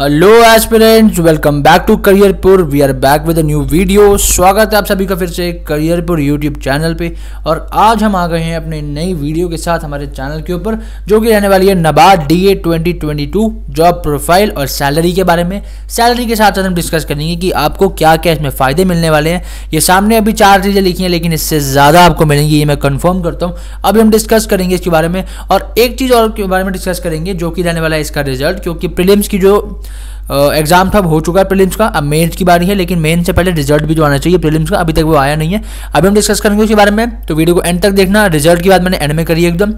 Hello aspirants welcome back to Careerpur we are back with a new video स्वागत है आप सभी का फिर से करियरपुर यूट्यूब चैनल पे और आज हम आ गए हैं अपने नई वीडियो के साथ हमारे चैनल के ऊपर जो कि रहने वाली है NABARD D A twenty twenty two job profile और सैलरी के बारे में सैलरी के साथ साथ हम डिस्कस करेंगे कि आपको क्या क्या इसमें फ़ायदे मिलने वाले हैं ये सामने अभी चार चीज़ें लिखी हैं लेकिन इससे ज़्यादा आपको मिलेंगी ये मैं कन्फर्म करता हूँ अभी हम डिस्कस करेंगे इसके बारे में और एक चीज़ और के बारे में डिस्कस करेंगे जो कि रहने वाला है इसका रिज़ल्ट क्योंकि प्रिलिम्स की जो एग्ज़ाम था, हो चुका है प्रीलिम्स का। अब मेंस की बारी है, लेकिन मेन से पहले रिज़ल्ट भी जो आना चाहिए प्रीलिम्स का, अभी तक वो आया नहीं है। अभी हम डिस्कस करेंगे उसके बारे में तो वीडियो को एंड तक देखना। रिज़ल्ट की बात मैंने एंड में करी एकदम।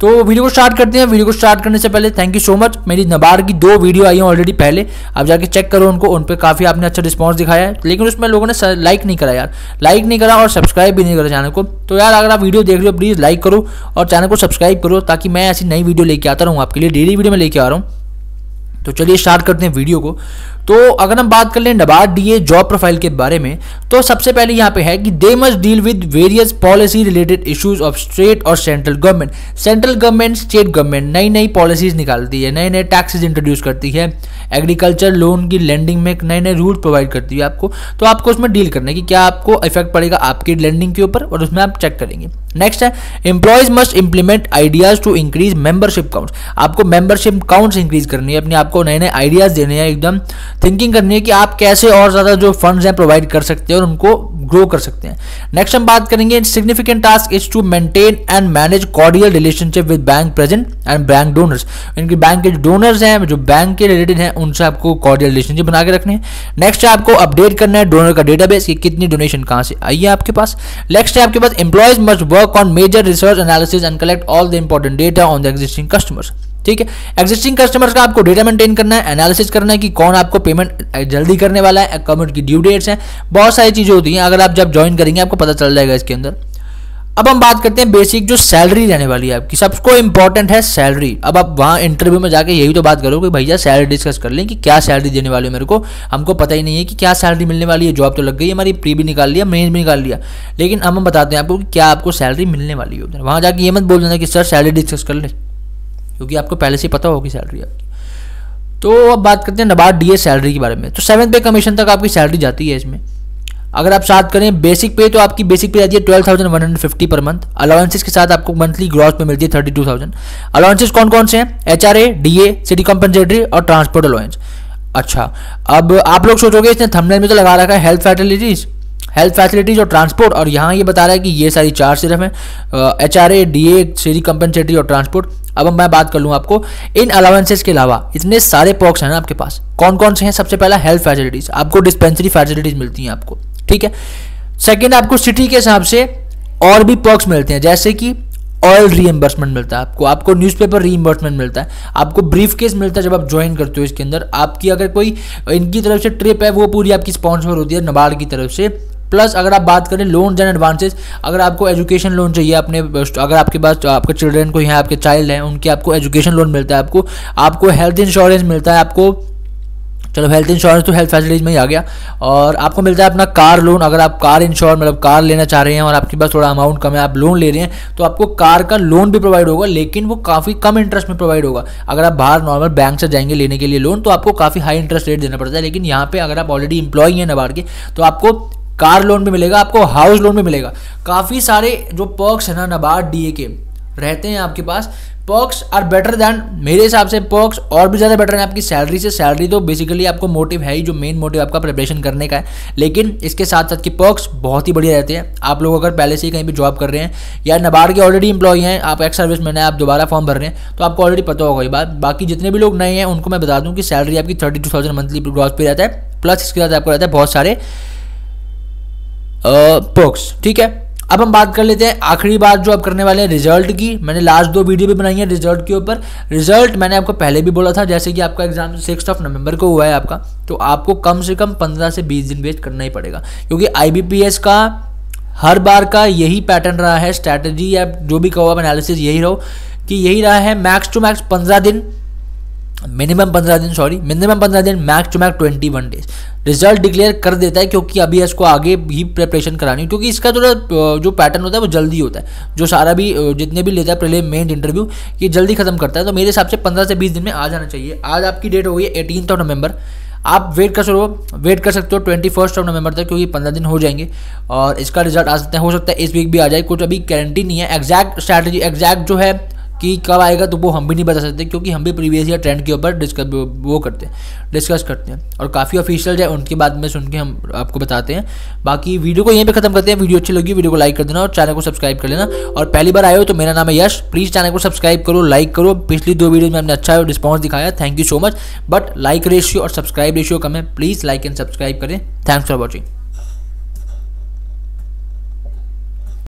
तो वीडियो को स्टार्ट करते हैं। वीडियो को स्टार्ट करने से पहले थैंक यू सो मच मेरी नबार की दो वीडियो आई हैं ऑलरेडी पहले। आप जाके चेक करो उनको, उन पर काफ़ी आपने अच्छा रिस्पॉन्स दिखाया है। लेकिन उसमें लोगों ने लाइक नहीं करा यार। लाइक नहीं करा और सब्सक्राइब भी नहीं करा चैनल को। तो यार, अगर आप वीडियो देख रहे हो प्लीज़ लाइक करो और चैनल को सब्सक्राइब करो ताकि मैं ऐसी नई वीडियो लेके आता रहूँ आपके लिए। डेली वीडियो में लेके आ रहा हूँ। तो चलिए स्टार्ट करते हैं वीडियो को। तो अगर हम बात कर लें नबार्ड डीए जॉब प्रोफ़ाइल के बारे में तो सबसे पहले यहाँ पे है कि they must deal with various policy related issues of state और central government central government state government नई नई पॉलिसीज़ निकालती है नए नए टैक्सेज इंट्रोड्यूस करती है एग्रीकल्चर लोन की लैंडिंग में नए नए रूल प्रोवाइड करती है आपको। तो आपको उसमें डील करना है कि क्या आपको इफ़ेक्ट पड़ेगा आपकी लैंडिंग के ऊपर और उसमें आप चेक करेंगे। नेक्स्ट है employees must implement ideas to increase membership counts आपको मेंबरशिप काउंट्स इंक्रीज करनी है, अपने आपको नए नए आइडियाज़ देने हैं एकदम। थिंकिंग करनी है कि आप कैसे और ज़्यादा जो फंड्स हैं प्रोवाइड कर सकते हैं और उनको ग्रो कर सकते हैं। नेक्स्ट हम बात करेंगे significant task is to maintain and manage cordial relationship with bank present and bank donors इनके बैंक के जो डोनर्स हैं, जो बैंक के रिलेटेड हैं, उनसे आपको कॉर्डियल रिलेशनशिप बना के रखने हैं। नेक्स्ट आपको अपडेट करना है डोनर का डेटाबेस कि कितनी डोनेशन कहाँ से आई है आपके पास। नेक्स्ट है आपके पास employees must work on major research analysis and collect all the important data on the existing customers ठीक है? एग्जिस्टिंग कस्टमर्स का आपको डेटा मेंटेन करना है एनालिसिस करना है कि कौन आपको पेमेंट जल्दी करने वाला है अकाउंट की ड्यू डेट्स हैं। बहुत सारी चीज़ें होती हैं, अगर आप जब ज्वाइन करेंगे, आपको पता चल जाएगा इसके अंदर। अब हम बात करते हैं बेसिक जो सैलरी रहने वाली है आपकी। सबको इंपॉर्टेंट है सैलरी अब आप वहाँ इंटरव्यू में जाके यही तो बात करो कि भैया सैलरी डिस्कस कर लें कि क्या सैलरी देने वाली है मेरे को। हमको पता ही नहीं है कि क्या सैलरी मिलने वाली है। जॉब तो लग गई है हमारी प्री भी निकाल लिया मेन भी निकाल लिया। लेकिन अब हम बताते हैं आपको कि क्या आपको सैलरी मिलने वाली है उधर। वहाँ जाके ये मत बोल देना कि, सर सैलरी डिस्कस कर ले। क्योंकि आपको पहले से पता होगी सैलरी आपकी। तो अब बात करते हैं नबार्ड डी सैलरी के बारे में। तो सेवन्थ पे कमीशन तक आपकी सैलरी जाती है इसमें। अगर आप साथ करें बेसिक पे तो आपकी बेसिक पे जाती है twelve thousand one hundred fifty per month allowances के साथ आपको मंथली ग्रॉस पे मिलती है थर्टी टू थाउज़ेंड अलाउंसेस कौन कौन से हैं? H R A D A city compensatory और ट्रांसपोर्ट अलाउंस अच्छा अब आप लोग सोचोगे इसने थंबनेल में तो लगा रखा है हेल्थ फैसिलिटीज़ हेल्थ फैसिलिटीज़ और ट्रांसपोर्ट और यहाँ ये बता रहा है कि ये सारी चार सिर्फ़ हैं H R A D A city compensatory और ट्रांसपोर्ट अब मैं बात कर लूँ आपको, इन अलावेंसेज के अलावा इतने सारे पॉक्स हैं ना आपके पास। कौन कौन से हैं? सबसे पहला हेल्थ फैसिलिटीज़ आपको डिस्पेंसरी फैसिलिटीज़ मिलती हैं आपको, ठीक है? सेकेंड आपको सिटी के हिसाब से और भी पॉक्स मिलते हैं, जैसे कि ऑयल रीएम्बर्समेंट मिलता है आपको आपको न्यूज़पेपर रीएम्बर्समेंट मिलता है, आपको ब्रीफ केस मिलता है जब आप ज्वाइन करते हो इसके अंदर। आपकी अगर कोई, इनकी तरफ़ से ट्रिप है, वो पूरी आपकी स्पॉन्सर होती है नबार्ड की तरफ़ से। प्लस अगर आप बात करें लोन एंड एडवांसेज अगर आपको एजुकेशन लोन चाहिए, अपने, अगर आपके पास, आपके चिल्ड्रन को यहाँ, आपके चाइल्ड हैं, उनके आपको एजुकेशन लोन मिलता है आपको आपको हेल्थ इंश्योरेंस मिलता है आपको। चलो हेल्थ इंश्योरेंस तो हेल्थ फैसिलिटीज़ में ही आ गया। और आपको मिलता है अपना कार लोन अगर आप कार इंश्योर मतलब कार लेना चाह रहे हैं और आपके पास थोड़ा अमाउंट कम है, आप लोन ले रहे हैं तो आपको कार का लोन भी प्रोवाइड होगा, लेकिन वो काफ़ी कम इंटरेस्ट में प्रोवाइड होगा। अगर आप बाहर नॉर्मल बैंक से जाएँगे लेने के लिए लोन तो आपको काफ़ी हाई इंटरेस्ट रेट देना पड़ता है, लेकिन यहाँ पे अगर आप ऑलरेडी इंप्लॉई हैं नबार्ड के तो आपको कार लोन भी मिलेगा, आपको हाउस लोन भी मिलेगा। काफ़ी सारे जो पर्क्स है ना नबार्ड डी के रहते हैं आपके पास। पर्क्स आर बेटर दैन मेरे हिसाब से पर्क्स और भी ज़्यादा बेटर है आपकी सैलरी से। सैलरी तो बेसिकली आपको मोटिव है ही, जो मेन मोटिव आपका प्रिपरेशन करने का है। लेकिन इसके साथ साथ की पर्क्स बहुत ही बढ़िया रहते हैं। आप लोग अगर पहले से ही कहीं भी जॉब कर रहे हैं या नबार्ड के ऑलरेडी इंप्लॉय हैं, आप एक्स सर्विस मैन है, आप दोबारा फॉर्म भर रहे हैं तो आपको ऑलरेडी पता होगा ये बात। बाकी जितने भी लोग नए हैं, उनको मैं बता दूँ कि सैलरी आपकी thirty two thousand monthly gross pay रहता है प्लस इसके साथ आपको रहता है बहुत सारे पर्क्स ठीक है? अब हम बात कर लेते हैं आखिरी बात जो आप करने वाले हैं रिज़ल्ट की। मैंने लास्ट दो वीडियो भी बनाई है रिज़ल्ट के ऊपर। रिज़ल्ट मैंने आपको पहले भी बोला था, जैसे कि आपका एग्ज़ाम सिक्स ऑफ़ नवंबर को हुआ है आपका तो आपको कम से कम पंद्रह से बीस दिन वेस्ट करना ही पड़ेगा। क्योंकि आईबीपीएस का हर बार का यही पैटर्न रहा है स्ट्रैटेजी या जो भी कहो आप एनालिसिस यही रहो, कि यही रहा है मैक्स टू मैक्स पंद्रह दिन। मिनिमम पंद्रह दिन सॉरी मिनिमम पंद्रह दिन max to max twenty one days result declare कर देता है क्योंकि अभी इसको आगे भी प्रिपरेशन करानी क्योंकि इसका थोड़ा जो पैटर्न होता है वो जल्दी होता है। जो सारा भी जितने भी लेता है पहले मेन इंटरव्यू ये जल्दी खत्म करता है। तो मेरे हिसाब से पंद्रह से बीस दिन में आ जाना चाहिए। आज आपकी डेट हो गई एटीन ऑफ़ नवंबर आप वेट कर सको वेट कर सकते हो ट्वेंटी फ़र्स्ट ऑफ़ नवंबर तक, क्योंकि पंद्रह दिन हो जाएँगे। और इसका रिज़ल्ट आ सकता है, हो सकता है इस वीक भी आ जाए। कुछ अभी गारंटी नहीं है। एग्जैक्ट स्ट्रैटेजी एग्जैक्ट जो है कि कब आएगा तो वो हम भी नहीं बता सकते, क्योंकि हम भी प्रीवियस ईयर ट्रेंड के ऊपर डिस्कस वो करते हैं डिस्कस करते हैं। और काफ़ी ऑफिशियल है, उनके बाद में सुन के हम आपको बताते हैं। बाकी वीडियो को यहीं पे खत्म करते हैं। वीडियो अच्छी लगी वीडियो को लाइक कर देना और चैनल को सब्सक्राइब कर लेना। और पहली बार आए हो तो मेरा नाम है यश। प्लीज़ चैनल को सब्सक्राइब करो लाइक करो। पिछली दो वीडियो में हमने अच्छा रिस्पॉन्स दिखाया। Thank you so much but like ratio और सब्सक्राइब रेशियो कम है। प्लीज़ लाइक एंड सब्सक्राइब करें। Thanks for watching